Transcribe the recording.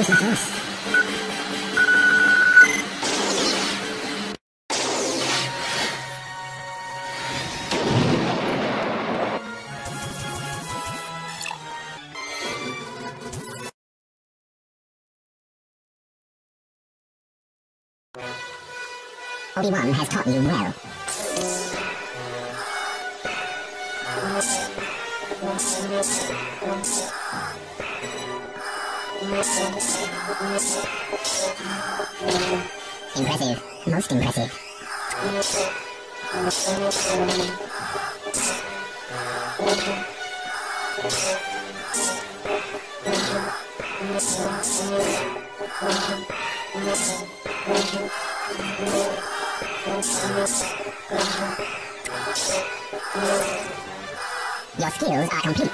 にします。Obi-Wan has taught you well. Thank you. Impressive. Most impressive. Your skills are complete.